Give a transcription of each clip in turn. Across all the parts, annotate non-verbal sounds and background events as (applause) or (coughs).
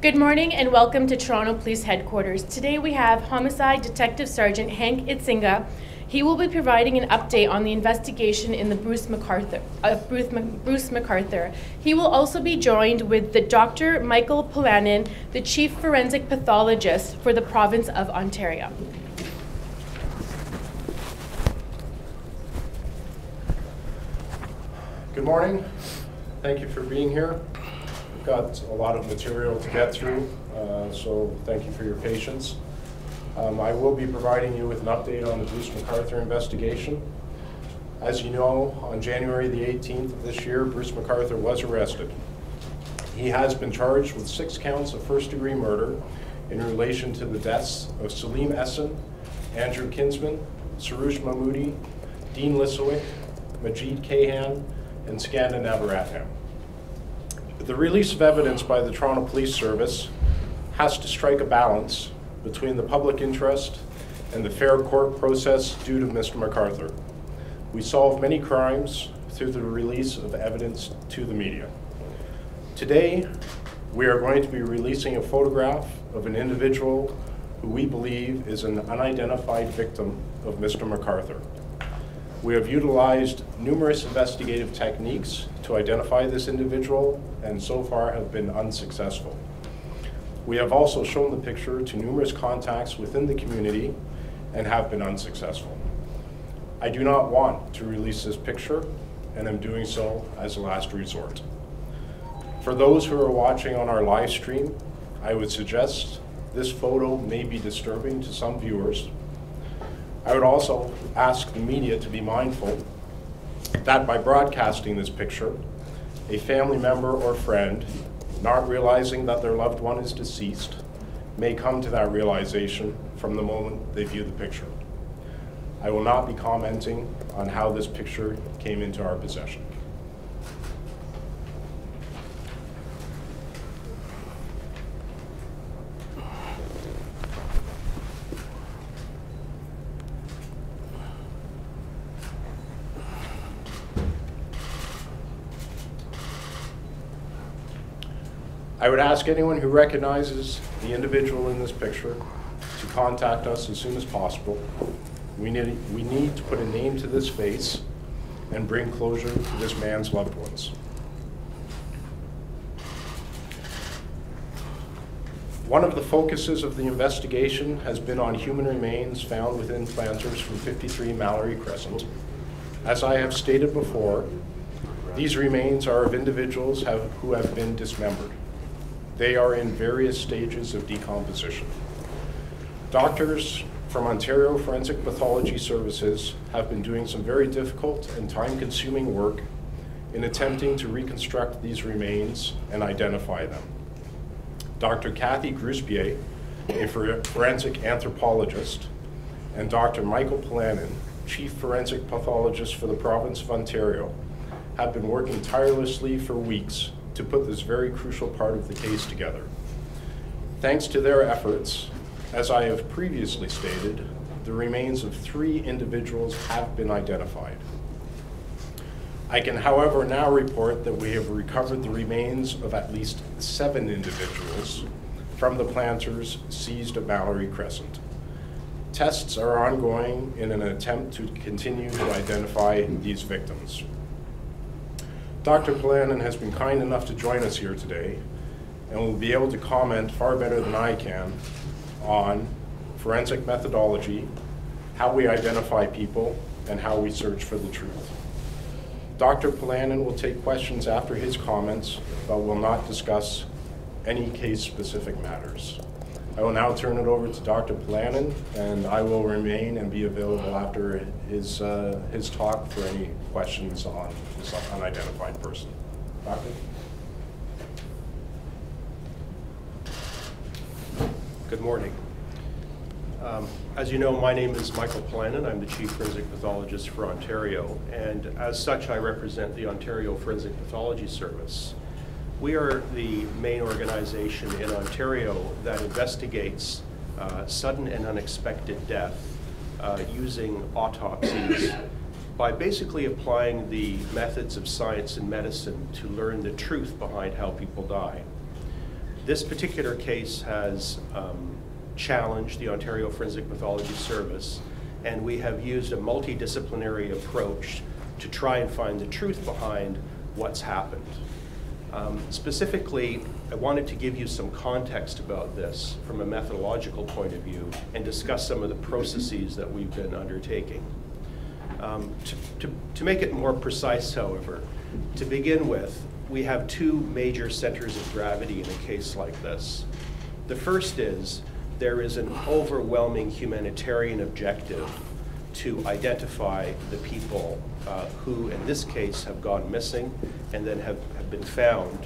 Good morning and welcome to Toronto Police Headquarters. Today we have Homicide Detective Sergeant Hank Idsinga. He will be providing an update on the investigation in the Bruce MacArthur, Uh, Bruce, Bruce McArthur. He will also be joined with the Dr. Michael Pollanen, the Chief Forensic Pathologist for the province of Ontario. Good morning. Thank you for being here. Got a lot of material to get through, uh, so thank you for your patience. Um, I will be providing you with an update on the Bruce McArthur investigation. As you know, on January the 18th of this year, Bruce McArthur was arrested. He has been charged with six counts of first-degree murder in relation to the deaths of Selim Esen, Andrew Kinsman, Soroush Mahmudi, Dean Lisowick, Majeed Kayhan, and Skanda Navaratnam. The release of evidence by the Toronto Police Service has to strike a balance between the public interest and the fair court process due to Mr. McArthur. We solve many crimes through the release of evidence to the media. Today, we are going to be releasing a photograph of an individual who we believe is an unidentified victim of Mr. McArthur. We have utilized numerous investigative techniques to identify this individual and so far have been unsuccessful. We have also shown the picture to numerous contacts within the community and have been unsuccessful. I do not want to release this picture and am doing so as a last resort. For those who are watching on our live stream, I would suggest this photo may be disturbing to some viewers I would also ask the media to be mindful that by broadcasting this picture, a family member or friend, not realizing that their loved one is deceased, may come to that realization from the moment they view the picture. I will not be commenting on how this picture came into our possession. I would ask anyone who recognizes the individual in this picture to contact us as soon as possible. We need, we need to put a name to this face and bring closure to this man's loved ones. One of the focuses of the investigation has been on human remains found within planters from 53 Mallory Crescent. As I have stated before, these remains are of individuals have, who have been dismembered. They are in various stages of decomposition. Doctors from Ontario Forensic Pathology Services have been doing some very difficult and time-consuming work in attempting to reconstruct these remains and identify them. Dr. Kathy Gruspier, a forensic anthropologist, and Dr. Michael Pollanen, Chief Forensic Pathologist for the province of Ontario, have been working tirelessly for weeks to put this very crucial part of the case together. Thanks to their efforts, as I have previously stated, the remains of three individuals have been identified. I can, however, now report that we have recovered the remains of at least seven individuals from the planters seized at Mallory Crescent. Tests are ongoing in an attempt to continue to identify these victims. Dr. Pollanen has been kind enough to join us here today and will be able to comment far better than I can on forensic methodology, how we identify people, and how we search for the truth. Dr. Pollanen will take questions after his comments, but will not discuss any case-specific matters. I will now turn it over to Dr. Pollanen, and I will remain and be available after his, uh, his talk for any questions on this unidentified person. Doctor? Good morning. Um, as you know, my name is Michael Pollanen. I'm the Chief Forensic Pathologist for Ontario, and as such, I represent the Ontario Forensic Pathology Service. We are the main organization in Ontario that investigates uh, sudden and unexpected death uh, using autopsies by basically applying the methods of science and medicine to learn the truth behind how people die. This particular case has um, challenged the Ontario Forensic Pathology Service, and we have used a multidisciplinary approach to try and find the truth behind what's happened. Um, specifically, I wanted to give you some context about this from a methodological point of view and discuss some of the processes that we've been undertaking. Um, to, to, to make it more precise, however, to begin with, we have two major centers of gravity in a case like this. The first is there is an overwhelming humanitarian objective to identify the people uh, who, in this case, have gone missing and then have, have been found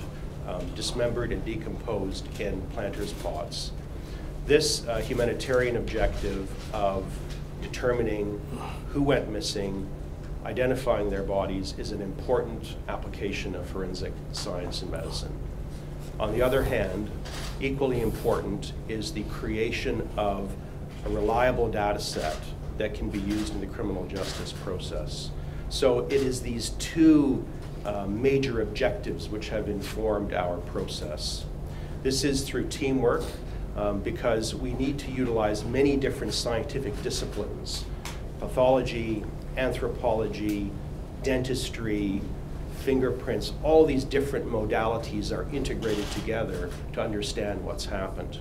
um, dismembered and decomposed in planters' pots. This uh, humanitarian objective of determining who went missing, identifying their bodies is an important application of forensic science and medicine. On the other hand, equally important is the creation of a reliable data set that can be used in the criminal justice process. So it is these two uh, major objectives which have informed our process. This is through teamwork um, because we need to utilize many different scientific disciplines pathology, anthropology, dentistry, fingerprints, all these different modalities are integrated together to understand what's happened.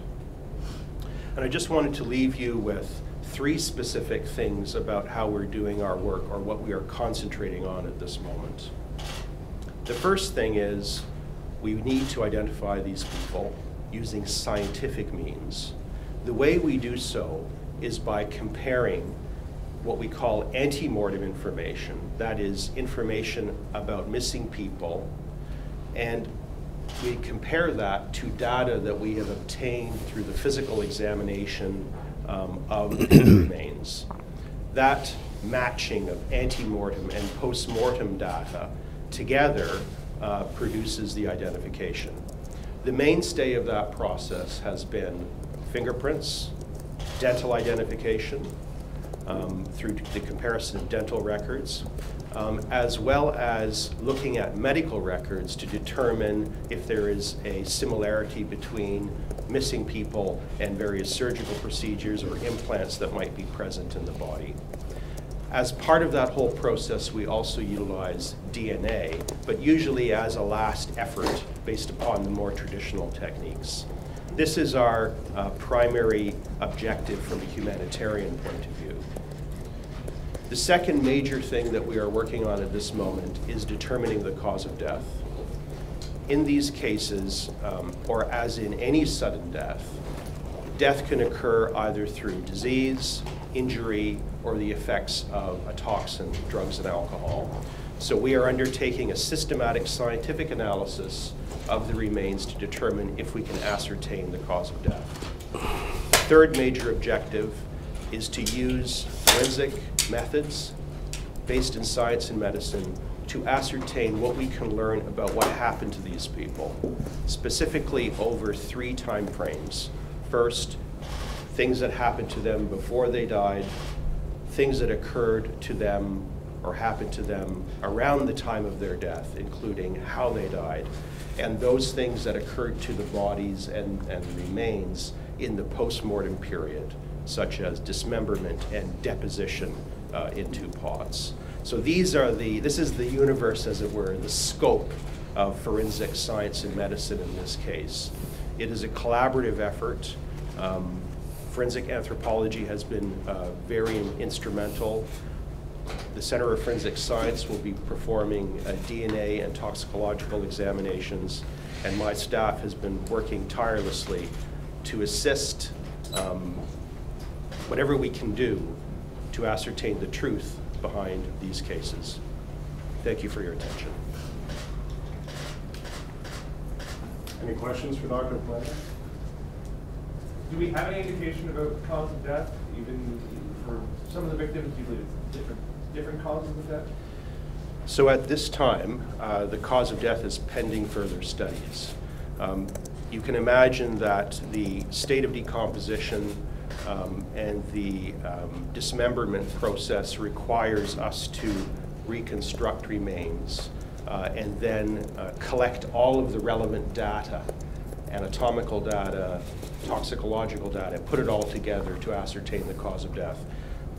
And I just wanted to leave you with three specific things about how we're doing our work or what we are concentrating on at this moment. The first thing is we need to identify these people using scientific means. The way we do so is by comparing what we call ante-mortem information, that is information about missing people, and we compare that to data that we have obtained through the physical examination um, of the (coughs) remains. That matching of ante-mortem and post-mortem data together uh, produces the identification. The mainstay of that process has been fingerprints, dental identification, um, through the comparison of dental records, um, as well as looking at medical records to determine if there is a similarity between missing people and various surgical procedures or implants that might be present in the body. As part of that whole process, we also utilize DNA, but usually as a last effort based upon the more traditional techniques. This is our uh, primary objective from a humanitarian point of view. The second major thing that we are working on at this moment is determining the cause of death. In these cases, um, or as in any sudden death, death can occur either through disease, injury, or the effects of a toxin, drugs and alcohol. So we are undertaking a systematic scientific analysis of the remains to determine if we can ascertain the cause of death. Third major objective is to use forensic methods based in science and medicine to ascertain what we can learn about what happened to these people, specifically over three time frames. First, things that happened to them before they died, things that occurred to them or happened to them around the time of their death, including how they died, and those things that occurred to the bodies and, and remains in the post-mortem period, such as dismemberment and deposition uh, into pots. So these are the, this is the universe, as it were, the scope of forensic science and medicine in this case. It is a collaborative effort. Um, forensic anthropology has been uh, very instrumental. The Center of Forensic Science will be performing uh, DNA and toxicological examinations, and my staff has been working tirelessly to assist um, whatever we can do to ascertain the truth behind these cases. Thank you for your attention. Any questions for Dr. Pollanen? Do we have any indication about cause of death, even for some of the victims, do you believe different, different causes of death? So at this time, uh, the cause of death is pending further studies. Um, you can imagine that the state of decomposition um, and the um, dismemberment process requires us to reconstruct remains uh, and then uh, collect all of the relevant data anatomical data, toxicological data, put it all together to ascertain the cause of death.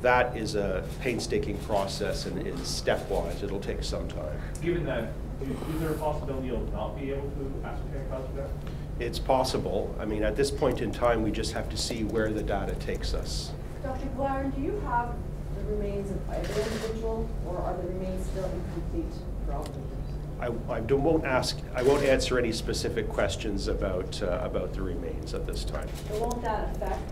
That is a painstaking process and is stepwise. It'll take some time. Given that, is there a possibility you'll not be able to ascertain the cause of death? It's possible. I mean, at this point in time, we just have to see where the data takes us. Dr. Glarn, do you have the remains of either individual, or are the remains still incomplete for all victims? I, I don't- won't ask, I won't answer any specific questions about, uh, about the remains at this time. So won't that affect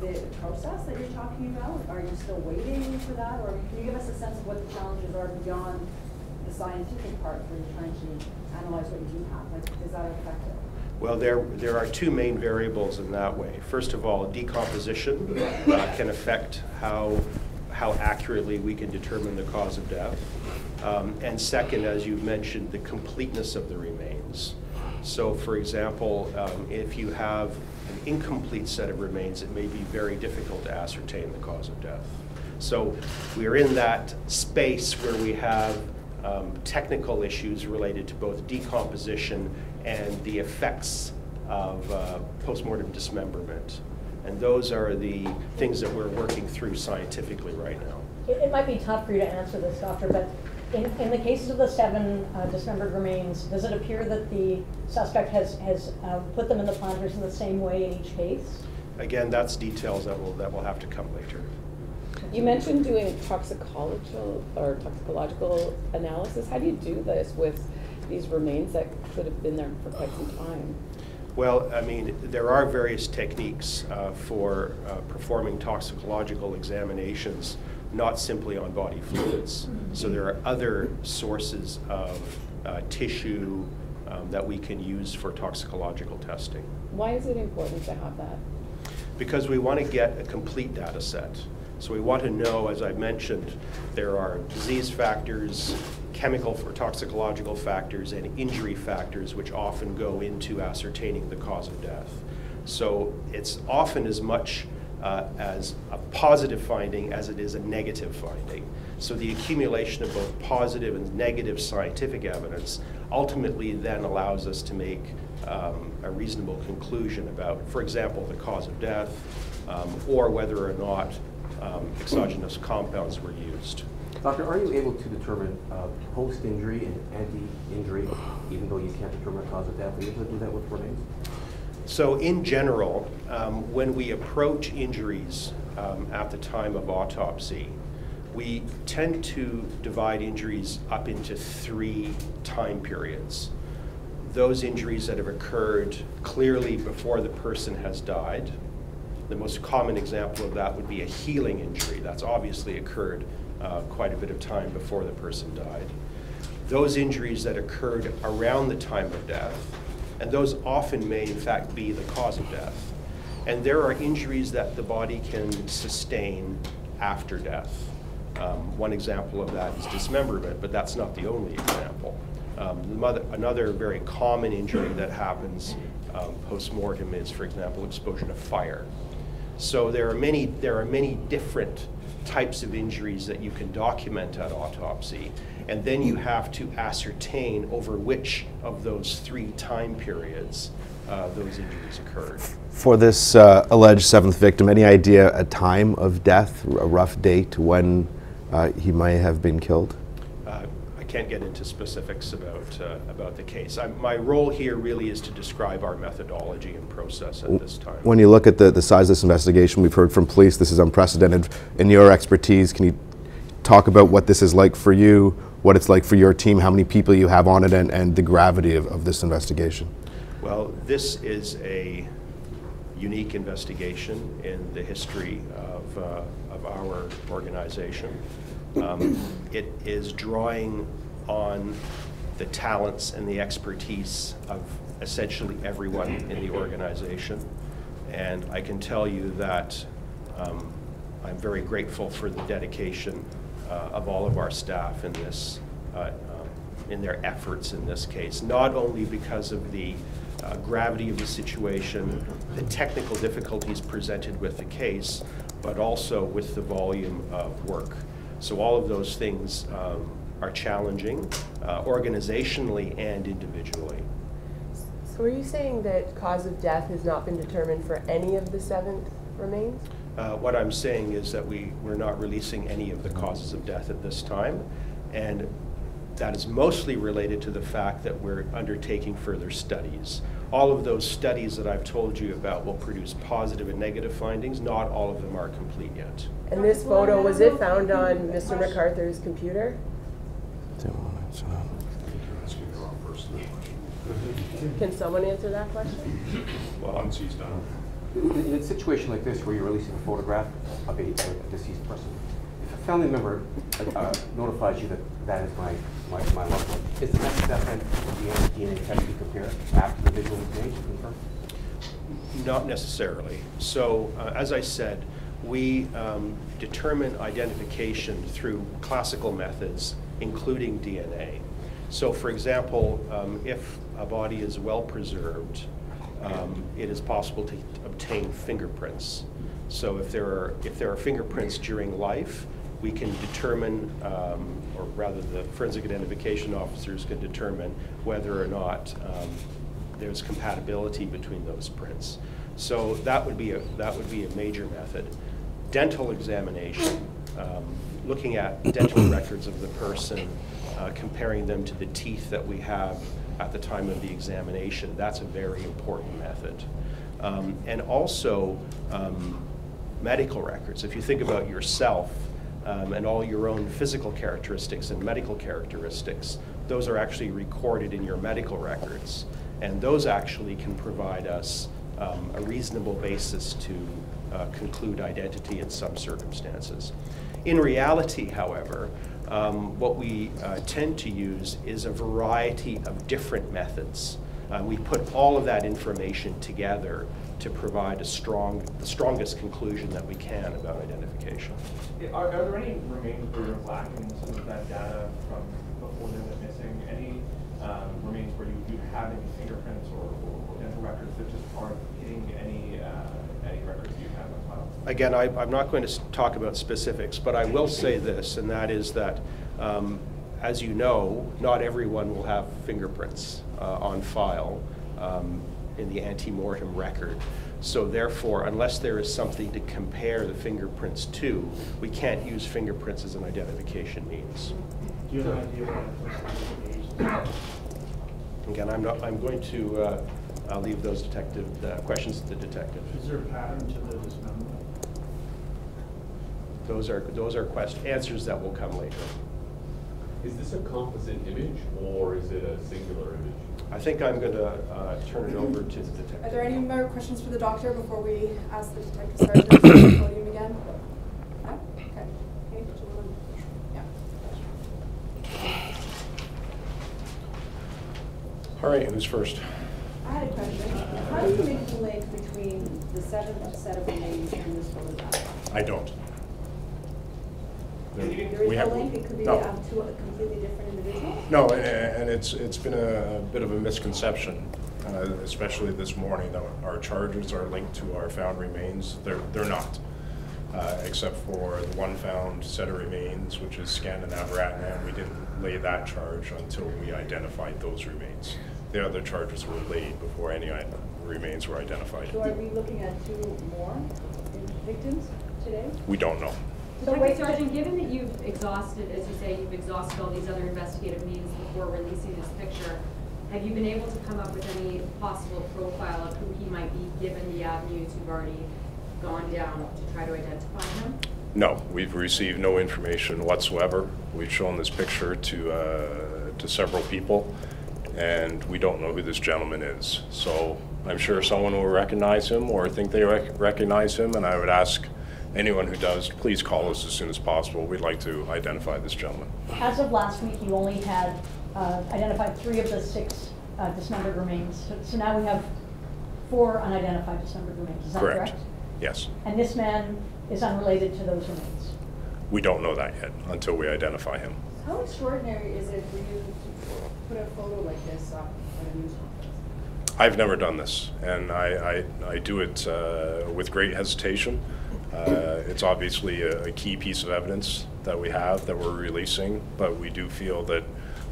the process that you're talking about? Are you still waiting for that, or can you give us a sense of what the challenges are beyond the scientific part you're trying to analyze what you do have? Like, does that affect it? Well, there, there are two main variables in that way. First of all, decomposition uh, can affect how, how accurately we can determine the cause of death. Um, And second, as you mentioned, the completeness of the remains. So for example, um, if you have an incomplete set of remains, it may be very difficult to ascertain the cause of death. So we're in that space where we have um, technical issues related to both decomposition and the effects of uh, postmortem dismemberment. And those are the things that we're working through scientifically right now. It, it might be tough for you to answer this, doctor, but in, in the cases of the seven uh, dismembered remains, does it appear that the suspect has, has uh, put them in the planters in the same way in each case? Again, that's details that will, that will have to come later. You mentioned doing toxicological or toxicological analysis. How do you do this with these remains that could have been there for quite some time? Well, I mean, there are various techniques uh, for uh, performing toxicological examinations, not simply on body fluids. So there are other sources of uh, tissue um, that we can use for toxicological testing. Why is it important to have that? because we want to get a complete data set. So we want to know, as I mentioned, there are disease factors, chemical or toxicological factors, and injury factors, which often go into ascertaining the cause of death. So it's often as much uh, as a positive finding as it is a negative finding. So the accumulation of both positive and negative scientific evidence ultimately then allows us to make um, a reasonable conclusion about, for example, the cause of death, um, or whether or not um, exogenous compounds were used. Doctor, are you able to determine uh, post-injury and anti-injury, even though you can't determine a cause of death? Are you able to do that with remains? So in general, um, when we approach injuries um, at the time of autopsy, we tend to divide injuries up into three time periods. Those injuries that have occurred clearly before the person has died. The most common example of that would be a healing injury. That's obviously occurred uh, quite a bit of time before the person died. Those injuries that occurred around the time of death, and those often may in fact be the cause of death. And there are injuries that the body can sustain after death. Um, one example of that is dismemberment, but that's not the only example. Um, mother, another very common injury that happens um, post-mortem is, for example, exposure to fire. So there are many, there are many different types of injuries that you can document at autopsy, and then you have to ascertain over which of those three time periods uh, those injuries occurred. For this uh, alleged seventh victim, any idea a time of death, a rough date when uh, he might have been killed? Can't get into specifics about, uh, about the case. i my role here really is to describe our methodology and process at this time. When you look at the, the size of this investigation, we've heard from police this is unprecedented. In your expertise, can you talk about what this is like for you, what it's like for your team, how many people you have on it, and, and the gravity of, of this investigation? Well, this is a unique investigation in the history of, uh, of our organization. Um, it is drawing on the talents and the expertise of essentially everyone in the organization. And I can tell you that um, I'm very grateful for the dedication uh, of all of our staff in this, uh, um, in their efforts in this case, not only because of the uh, gravity of the situation, the technical difficulties presented with the case, but also with the volume of work. So all of those things um, are challenging, uh, organizationally and individually. So are you saying that cause of death has not been determined for any of the seven remains? Uh, What I'm saying is that we, we're not releasing any of the causes of death at this time, and that is mostly related to the fact that we're undertaking further studies. All of those studies that I've told you about will produce positive and negative findings. Not all of them are complete yet. And this photo, was it found on Mr. McArthur's computer? Can someone answer that question? Well, once he's done. In in a situation like this, where you're releasing a photograph of a a deceased person, if a family member uh, notifies you that that is my, my my loved one, is the next step then the DNA test to compare after the visual exam to confirm? Not necessarily. So, uh, as I said, we um, determine identification through classical methods, including DNA. So, for example, um, if a body is well preserved, um, it is possible to obtain fingerprints. So, if there are if there are fingerprints during life, we can determine, um, or rather, the forensic identification officers can determine whether or not um, there's compatibility between those prints. So that would be a, that would be a major method. Dental examination, um, looking at dental (clears throat) records of the person, uh, comparing them to the teeth that we have at the time of the examination, that's a very important method. Um, and also um, medical records. If you think about yourself, um, and all your own physical characteristics and medical characteristics, those are actually recorded in your medical records. And those actually can provide us um, a reasonable basis to uh, conclude identity in some circumstances. In reality, however, um, what we uh, tend to use is a variety of different methods. Uh, we put all of that information together to provide a strong, the strongest conclusion that we can about identification. Are, are there any remains where you're lacking some of that data from before they went missing? Any um, remains where you, you have any fingerprints or, or, or dental records that just aren't hitting any uh, any records you have on file? Again, I, I'm not going to talk about specifics, but I will say this, and that is that, um, as you know, not everyone will have fingerprints uh, on file um, in the ante-mortem record. So therefore, unless there is something to compare the fingerprints to, we can't use fingerprints as an identification means. Do you have an idea what Again, I'm not, I'm going to, uh, I'll leave those detective, uh, questions to the detective. is? Is there a pattern to the dismemberment? Those are, those are quest, answers that will come later. Is this a composite image or is it a singular image? I think I'm going to uh, turn it over to the detective. Are there any more questions for the doctor before we ask the detective sergeant to come the podium again? No? Okay. Okay, did you want to- yeah. All right, who's first? I had a question. How do you make the link between the seventh set of and this photograph? I don't. There We is no have- link? It could be no. um, two completely different individuals? No, a- and it's, it's been a bit of a misconception, uh, especially this morning, that our charges are linked to our found remains. They're, they're not, uh, except for the one found set of remains, which is Scandinavian. We didn't lay that charge until we identified those remains. The other charges were laid before any remains were identified. So are we looking at two more victims today? We don't know. Detective Sergeant, given that you've exhausted, as you say, you've exhausted all these other investigative means before releasing this picture, have you been able to come up with any possible profile of who he might be, given the avenues you've already gone down to try to identify him? No, we've received no information whatsoever. We've shown this picture to, uh, to several people, and we don't know who this gentleman is. So I'm sure someone will recognize him or think they rec- recognize him, and I would ask anyone who does, please call us as soon as possible. We'd like to identify this gentleman. As of last week, you only had uh, identified three of the six uh, dismembered remains. So- So now we have four unidentified dismembered remains, is that correct? Correct. Yes. And this man is unrelated to those remains? We don't know that yet until we identify him. How extraordinary is it for you to put a photo like this up at a news conference? I've never done this, and I, I, I do it uh, with great hesitation. Uh, it's obviously a, a key piece of evidence that we have that we're releasing, but we do feel that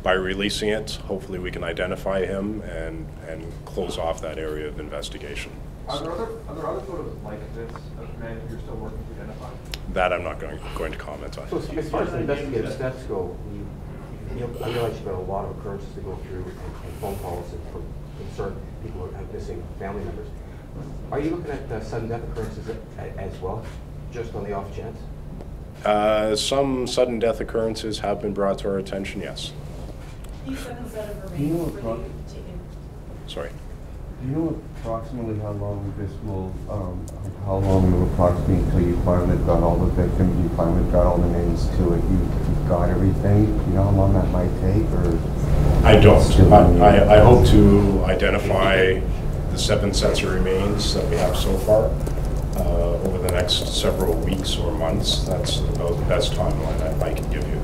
by releasing it, hopefully we can identify him and, and close off that area of investigation. Are there other, are there other photos like this of men you're still working to identify? That I'm not going, going to comment on. So as as far as the investigative steps go, you, you know, I realize you've got a lot of occurrences to go through and and phone calls and from concerned people who have missing family members. Are you looking at uh, sudden death occurrences as well, just on the off chance? Uh, some sudden death occurrences have been brought to our attention, yes. These seven set of you know remains, what were pro- they taken? Sorry. Do you know approximately how long this will, um, how long it will approximately until you finally got all the victims, you finally got all the names to it, you you got everything? Do you know how long that might take, or? I don't. Still in the- I, I- I hope to identify the seven sets of remains that we have so far uh, over the next several weeks or months. That's about the best timeline I I can give you.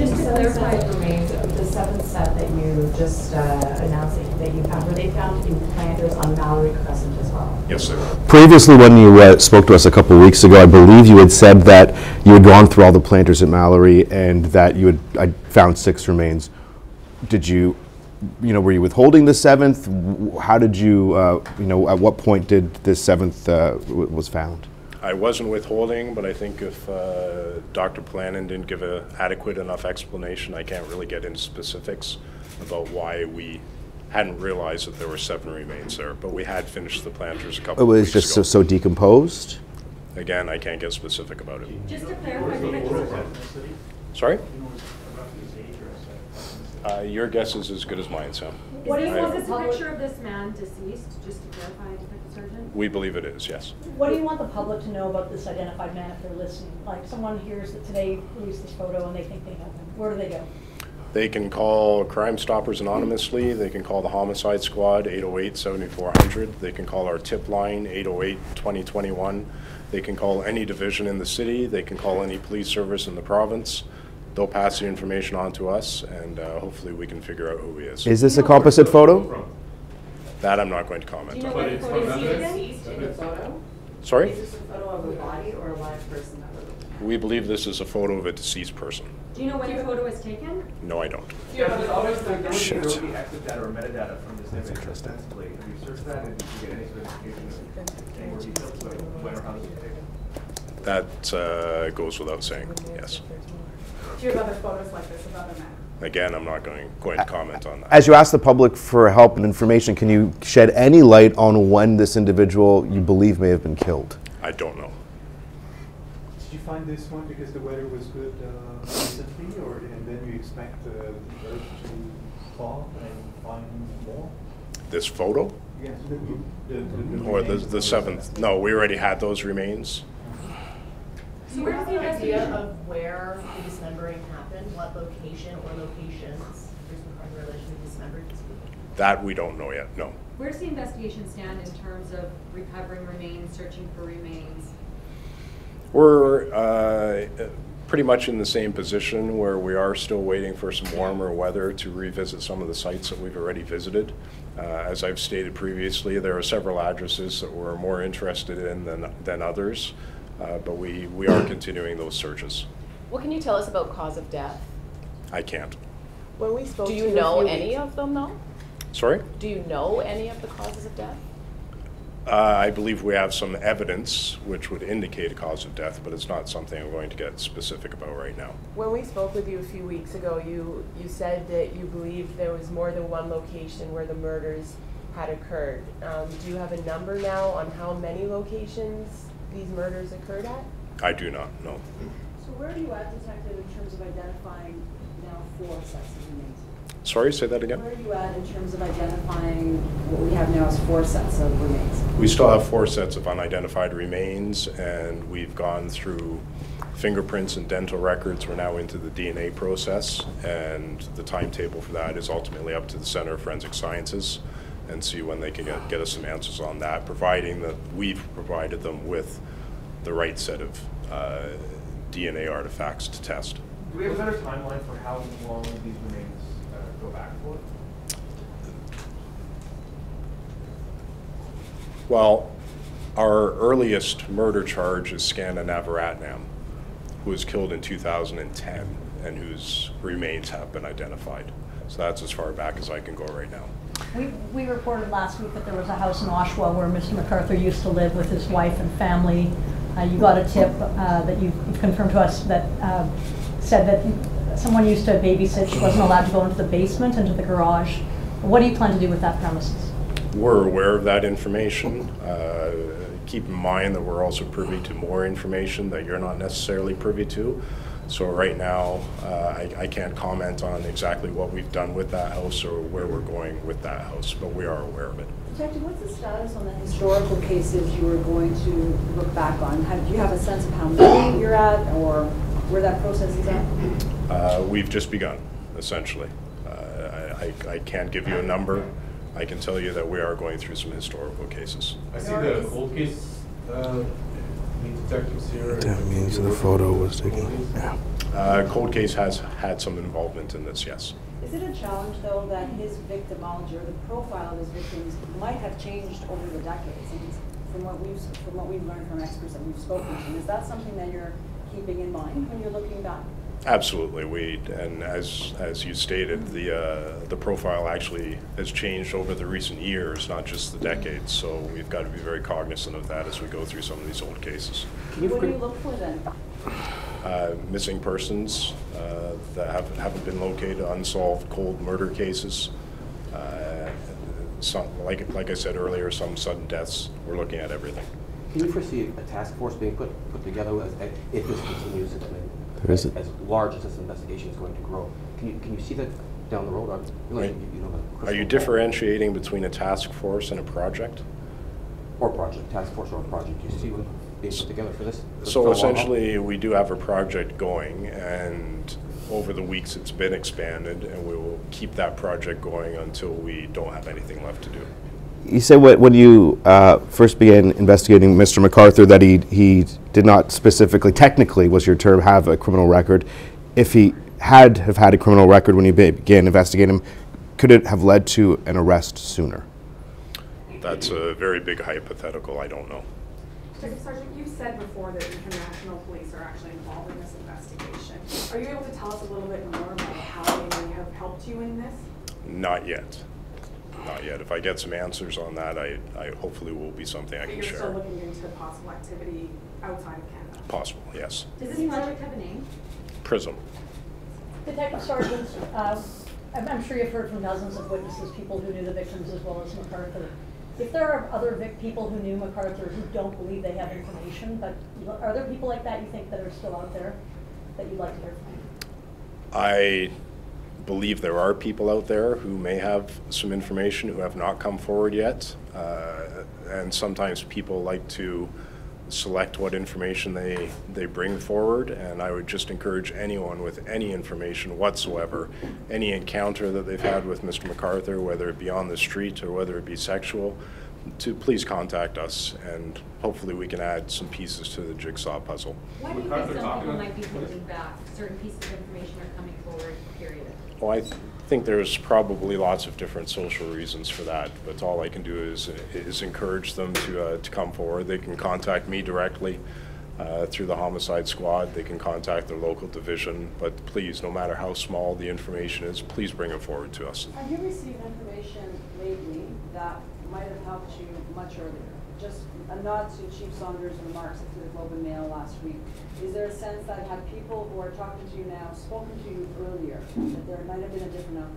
Just to clarify, remains of the seventh set that you just uh, announced that- that you found, were they found in planters on Mallory Crescent as well? Yes, sir. Previously, when you uh, spoke to us a couple of weeks ago, I believe you had said that you had gone through all the planters at Mallory and that you had I found six remains. Did you, you know, were you withholding the seventh? How did you, uh, you know, at what point did the seventh uh, w- was found? I wasn't withholding, but I think if uh, Dr. Pollanen didn't give an adequate enough explanation, I can't really get into specifics about why we hadn't realized that there were seven remains there. But we had finished the planters a couple of was just so, ago. so decomposed? Again, I can't get specific about it. Just to clarify, can I just- Sorry? Uh, Your guess is as good as mine, Sam. Is this, I- is this a picture of this man deceased, just to clarify, Detective Sergeant? We believe it is, yes. What do you want the public to know about this identified man if they're listening? Like, someone hears that today you released this photo and they think they have him. Where do they go? They can call Crime Stoppers anonymously. They can call the Homicide Squad, 808-7400. They can call our tip line, 808-2021. They can call any division in the city. They can call any police service in the province. They'll pass the information on to us, and uh, hopefully we can figure out who he is. Is this a composite photo? That I'm not going to comment on. what it's photo from is nothing? deceased in the photo? Sorry? Is this a photo of a body or a live person we're looking at? We believe this is a photo of a deceased person. Do you know when the photo was taken? No, I don't. Yeah, there's obviously, there Shit. there would be Exif data or metadata from this image ostensibly. Have you searched that and did you get any sort of indication, any more details about when or how this was taken? That uh, goes without saying, yes. Do you have other photos like this of other men? Again, I'm not going, going to comment on that. As you ask the public for help and information, can you shed any light on when this individual you believe may have been killed? I don't know. Did you find this one because the weather was good uh, recently, or, and then you expect the earth to fall and find more? This photo? Yes. the- the- the- Or the, the seventh? No, we already had those remains. Do you have an idea of where the dismembering happened, what location or locations there's been crime relation to dismembered? That we don't know yet, no. Where does the investigation stand in terms of recovering remains, searching for remains? We're uh, pretty much in the same position where we are still waiting for some warmer weather to revisit some of the sites that we've already visited. Uh, As I've stated previously, there are several addresses that we're more interested in than, than others, uh, but we, we are continuing those searches. What can you tell us about cause of death? I can't. When we spoke Do you you know few any of them though? Sorry? Do you know any of the causes of death? Uh, I believe we have some evidence which would indicate a cause of death, but it's not something I'm going to get specific about right now. When we spoke with you a few weeks ago, you, you said that you believed there was more than one location where the murders had occurred. Um, do you have a number now on how many locations these murders occurred at? I do not know. So where are you at, detective, in terms of identifying now four sets of remains? Sorry, say that again? Where are you at in terms of identifying what we have now as four sets of remains? We still have four sets of unidentified remains, and we've gone through fingerprints and dental records. We're now into the DNA process, and the timetable for that is ultimately up to the Center of Forensic Sciences and see when they can get, get us some answers on that, providing that we've provided them with the right set of uh, DNA artifacts to test. Do we have a better timeline for how long these remains uh, go back for? Well, our earliest murder charge is Skanda Navaratnam, who was killed in 2010 and whose remains have been identified. So that's as far back as I can go right now. We, we reported last week that there was a house in Oshawa where Mr. McArthur used to live with his wife and family. Uh, you got a tip uh, that you confirmed to us that uh, said that someone used to babysit. She wasn't allowed to go into the basement, into the garage. What do you plan to do with that premises? We're aware of that information. Uh, Keep in mind that we're also privy to more information that you're not necessarily privy to. So right now, uh, I I can't comment on exactly what we've done with that house or where we're going with that house, but we are aware of it. Detective, what's the status on the historical cases you are going to look back on? Have, do you have a sense of how many you're at or where that process is at? Uh, We've just begun, essentially. Uh, I I- I can't give you a number. I can tell you that we are going through some historical cases. I see the cold case, uh, the detectives here. That means the photo was taken, yeah. Uh, Cold Case has had some involvement in this, yes. Is it a challenge, though, that his victimology or the profile of his victims might have changed over the decades? And from what we've, from what we've learned from experts that we've spoken to, is that something that you're keeping in mind when you're looking back? Absolutely, we, and as, as you stated, the, uh, the profile actually has changed over the recent years, not just the decades, so we've got to be very cognizant of that as we go through some of these old cases. What do you look for then? Uh, Missing persons uh, that haven't, haven't been located, unsolved cold murder cases, uh, some, like, like I said earlier, some sudden deaths, we're looking at everything. Can you foresee a task force being put, put together as, if this continues? I mean, There is As large as this investigation is going to grow? Can you, can you see that down the road? I realize Right. you- you know the Are you ball. differentiating between a task force and a project? Or project, task force or project, do you see one being put together for this? For the So long essentially, we do have a project going, and over the weeks, it's been expanded, and we will keep that project going until we don't have anything left to do. You said wh- when you uh, first began investigating Mr. McArthur that he, he did not specifically, technically was your term, have a criminal record. If he had have had a criminal record when you began investigating him, could it have led to an arrest sooner? That's a very big hypothetical, I don't know. Sergeant, you've said before that international police are actually involved in this investigation. Are you able to tell us a little bit more about how they may have helped you in this? Not yet. Not yet. If I get some answers on that, I, I hopefully will be something I But can you're still share. looking into possible activity outside of Canada? Possible, yes. Does this project have a name? Prism. Detective Sergeant, uh, I'm I'm sure you've heard from dozens of witnesses, people who knew the victims as well as McArthur. If there are other vic- people who knew McArthur who don't believe they have information, but are there people like that you think that are still out there that you'd like to hear from? I believe there are people out there who may have some information who have not come forward yet. Uh, and sometimes people like to select what information they, they bring forward. And I would just encourage anyone with any information whatsoever, any encounter that they've had with Mr. McArthur, whether it be on the street or whether it be sexual, to please contact us and hopefully we can add some pieces to the jigsaw puzzle. Why do you think some people might be holding back? Certain pieces of information are coming forward, period. Well, I th- think there's probably lots of different social reasons for that, but all I can do is, is encourage them to, uh, to come forward. They can contact me directly uh, through the homicide squad. They can contact their local division, but please, no matter how small the information is, please bring it forward to us. Have you received information lately that might have helped you much earlier? Just a nod to Chief Saunders' remarks to the Globe and Mail last week. Is there a sense that had people who are talking to you now spoken to you earlier, that there might have been a different outcome?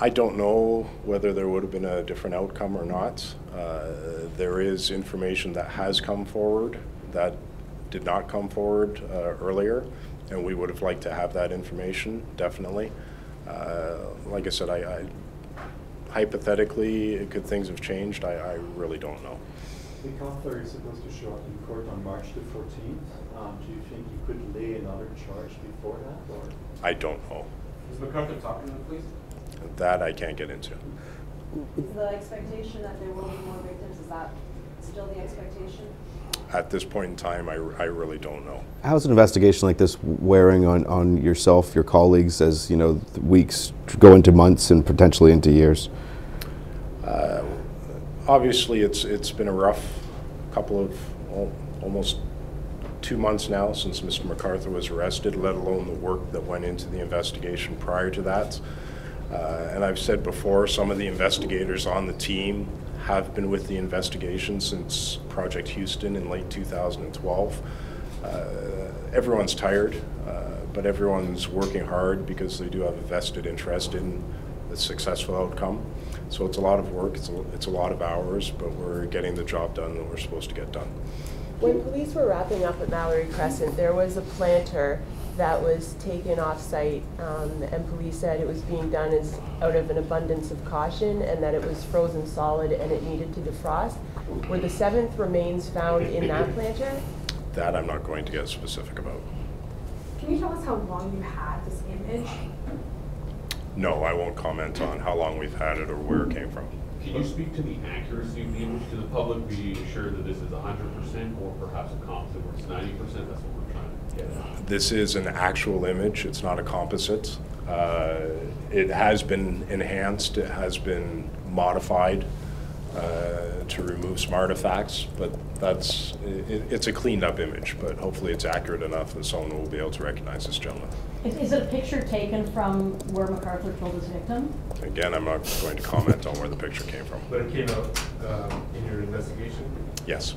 I don't know whether there would have been a different outcome or not. Uh, There is information that has come forward that did not come forward uh, earlier, and we would have liked to have that information, definitely. Uh, Like I said, I, I- hypothetically, could things have changed? I, I really don't know. McArthur is supposed to show up in court on March the 14th. Um, do you think you could lay another charge before that, or? I don't know. Is McArthur talking to the police? That I can't get into. Is the expectation that there will be more victims, is that still the expectation? At this point in time, I, I really don't know. How's an investigation like this wearing on, on yourself, your colleagues, as you know, the weeks go into months and potentially into years? Uh, Obviously, it's, it's been a rough couple of, al- almost two months now since Mr. McArthur was arrested, let alone the work that went into the investigation prior to that. Uh, and I've said before, some of the investigators on the team have been with the investigation since Project Houston in late 2012. Uh, everyone's tired, uh, but everyone's working hard because they do have a vested interest in a successful outcome. So it's a lot of work, it's a, it's a lot of hours, but we're getting the job done that we're supposed to get done. When police were wrapping up at Mallory Crescent, there was a planter that was taken off-site, um, and police said it was being done as out of an abundance of caution, and that it was frozen solid and it needed to defrost. Were the seventh remains found in that planter? That I'm not going to get specific about. Can you tell us how long you had this image? No, I won't comment on how long we've had it or where it came from. Can you speak to the accuracy of the image? Can the public be assured that this is hundred percent or perhaps a composite where it's ninety percent? That's what we're trying to get at. This is an actual image, it's not a composite. Uh, It has been enhanced, it has been modified uh, to remove some artifacts, but that's, it- it's a cleaned up image, but hopefully it's accurate enough that someone will be able to recognize this gentleman. Is, is it a picture taken from where McArthur killed his victim? Again, I'm not going to comment on where the picture came from. But it came out um, in your investigation? Yes,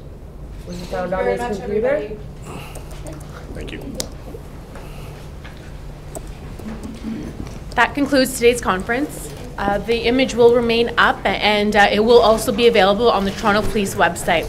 Was it Thank found you on his computer? everybody. thank you. That concludes today's conference. Uh, The image will remain up, and uh, it will also be available on the Toronto Police website.